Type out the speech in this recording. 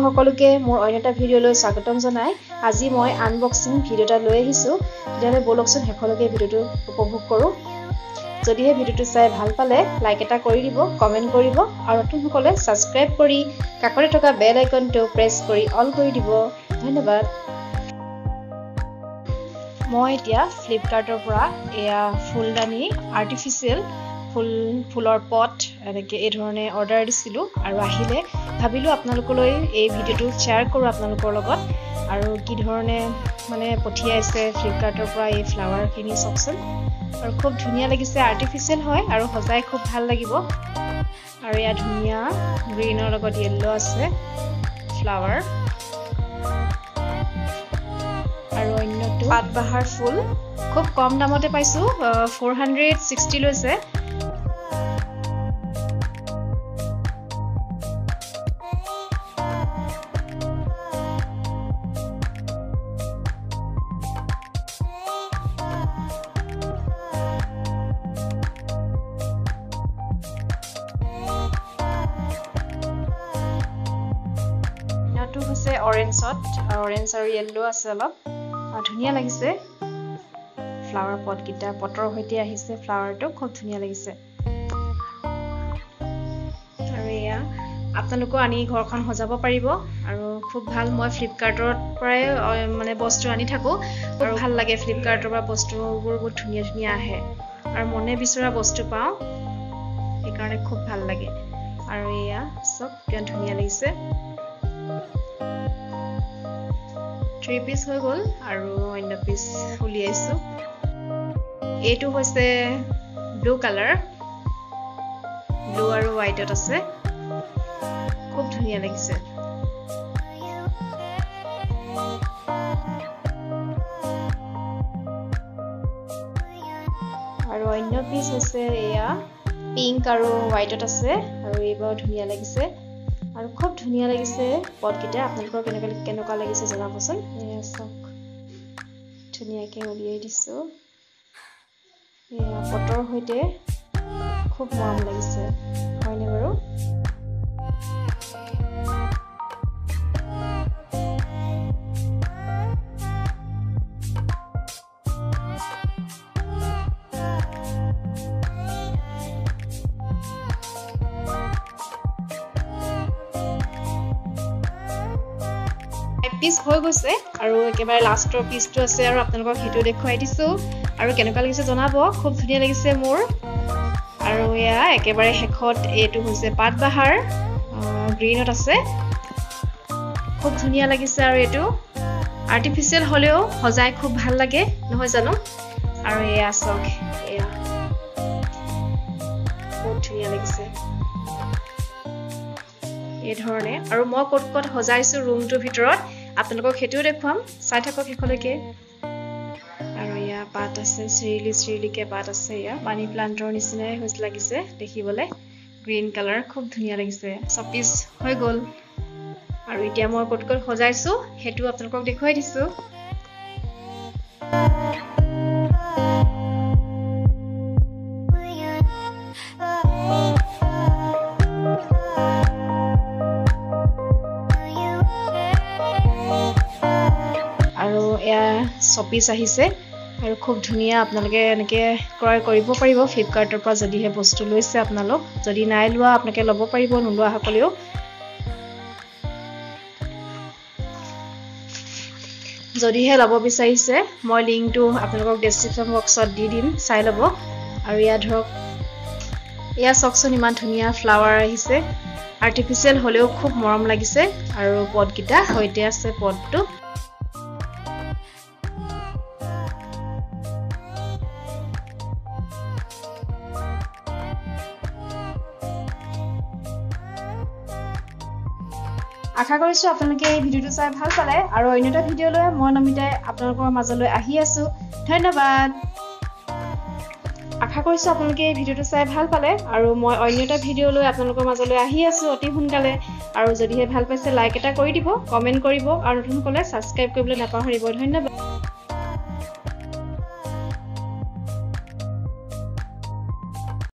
মই সকলোকে মোৰ অন্য এটা ভিডিঅ'লৈ স্বাগতম জনাই। আজি মই আনবক্সিং ভিডিঅ' এটা লৈ আহিছোঁ। তেতিয়াহ'লে ব'লকচোন শেষলৈকে ভিডিঅ'টো উপভোগ কৰোঁ। যদিহে ভিডিঅ'টো চাই ভাল পালে লাইক এটা কৰি দিব কমেণ্ট কৰিব আৰু নতুনসকলে ছাবস্ক্ৰাইব কৰি কাষতে থকা বেল আইকনটো প্ৰেছ কৰি অল কৰি দিব। ধন্যবাদ। মই এতিয়া ফ্লিপকাৰ্টৰ পৰা এয়া ফুলদানি আৰ্টিফিচিয়েল ফুল ফুলৰ পট এনেকৈ এই ধৰণে অৰ্ডাৰ দিছিলোঁ আৰু আহিলে। ভাবিলোঁ আপোনালোকলৈ এই ভিডিঅ'টো শ্বেয়াৰ কৰোঁ আপোনালোকৰ লগত। আৰু কি ধৰণে মানে পঠিয়াইছে ফ্লিপকাৰ্টৰ পৰা এই ফ্লাৱাৰখিনি চাওকচোন। আৰু খুব ধুনীয়া লাগিছে আৰ্টিফিচিয়েল হয় আৰু সজাই খুব ভাল লাগিব। আৰু ইয়াত ধুনীয়া গ্ৰীণৰ লগত য়েল্ল' আছে ফ্লাৱাৰ আৰু অন্যটো পাতবাহাৰ ফুল। খুব কম দামতে পাইছোঁ ফ'ৰ হাণ্ড্ৰেড ছিক্সটি লৈছে। হৈছে অৰেঞ্জত অৰেঞ্জ আৰু য়েল্ল' আছে অলপ। ধুনীয়া লাগিছে। ফ্লাৱাৰ পটকেইটা পটৰ সৈতে আহিছে ফ্লাৱাৰটো খুব ধুনীয়া লাগিছে। আৰু এয়া আপোনালোকেও আনি ঘৰখন সজাব পাৰিব আৰু খুব ভাল মই ফ্লিপকাৰ্টৰ পৰাই মানে বস্তু আনি থাকোঁ আৰু ভাল লাগে ফ্লিপকাৰ্টৰ পৰা বস্তুবোৰ বহুত ধুনীয়া ধুনীয়া আহে আৰু মনে বিচৰা বস্তু পাওঁ সেইকাৰণে খুব ভাল লাগে। আৰু এয়া চব কিমান ধুনীয়া লাগিছে। থ্ৰী পিচ হৈ গ'ল আৰু অন্য পিচ উলিয়াইছোঁ। এইটো হৈছে ব্লু কালাৰ ব্লু আৰু হোৱাইটত আছে। খুব ধুনীয়া লাগিছে। আৰু অন্য পিচ হৈছে এয়া। পিংক আৰু হোৱাইটত আছে। আৰু এইবাৰ ধুনীয়া লাগিছে। আৰু খুব ধুনীয়া লাগিছে পটকেইটা আপোনালোকৰ কেনেকুৱা কেনেকুৱা লাগিছে জনাবচোন? এয়া চাওক। ধুনীয়াকৈ উলিয়াই দিছোঁ। এয়া পটৰ সৈতে খুব মৰম লাগিছে। হয়নে বাৰু? পিচ হৈ গৈছে আৰু একেবাৰে লাষ্টৰ পিচটো আছে আৰু আপোনালোকক সেইটো দেখুৱাই দিছোঁ। আৰু কেনেকুৱা লাগিছে জনাব খুব ধুনীয়া লাগিছে মোৰ। আৰু এয়া একেবাৰে শেষত এইটো হৈছে পাতবাহাৰ গ্ৰীণত আছে। খুব ধুনীয়া লাগিছে আৰু এইটো। আৰ্টিফিচিয়েল হ'লেও সজাই খুব ভাল লাগে নহয় জানো? আৰু এয়া চাওক এয়া। বহুত ধুনীয়া লাগিছে। এই ধৰণে। আৰু মই ক'ত ক'ত সজাইছোঁ ৰুমটোৰ ভিতৰত আপোনালোকক সেইটোও দেখুৱাম। চাই থাকক শেষলৈকে আৰু এয়া পাত আছে চিৰিলি চিৰিলিকে পাত আছে এয়া মানি প্লাণ্টৰ নিচিনাই হৈছে লাগিছে দেখিবলৈ। গ্ৰীণ কালাৰ খুব ধুনীয়া লাগিছে। চপিচ হৈ গ'ল। আৰু এতিয়া মই ক'ত ক'ত সজাইছোঁ সেইটো আপোনালোকক দেখুৱাই দিছোঁ। এয়া চপিচ আহিছে আৰু খুব ধুনীয়া আপোনালোকে এনেকৈ ক্ৰয় কৰিব পাৰিব। ফ্লিপকাৰ্টৰ পৰা যদিহে বস্তু লৈছে আপোনালোক যদি নাই লোৱা আপোনালোকে ল'ব পাৰিব নোলোৱাসকলেও যদিহে ল'ব বিচাৰিছে মই লিংকটো আপোনালোকক ডেছক্ৰিপশ্যন বক্সত দি দিম চাই ল'ব। আৰু ইয়াত ধৰক এয়া চাওকচোন ইমান ধুনীয়া ফ্লাৱাৰ আহিছে। আৰ্টিফিচিয়েল হ'লেও খুব মৰম লাগিছে আৰু পটকেইটা সৈতে আছে পটটো আশা কৰিছোঁ আপোনালোকে এই ভিডিঅ'টো চাই ভাল পালে। আৰু অন্য এটা ভিডিঅ'লৈ মই নমিতাই আপোনালোকৰ মাজলৈ আহি আছোঁ। ধন্যবাদ। আশা কৰিছোঁ আপোনালোকে এই ভিডিঅ'টো চাই ভাল পালে। আৰু মই অন্য এটা ভিডিঅ'লৈ আপোনালোকৰ মাজলৈ আহি আছোঁ অতি সোনকালে। আৰু যদিহে ভাল পাইছে লাইক এটা কৰি দিব কমেণ্ট কৰিব। আৰু নতুনসকলে ছাবস্ক্ৰাইব কৰিবলৈ নাপাহৰিব। ধন্যবাদ।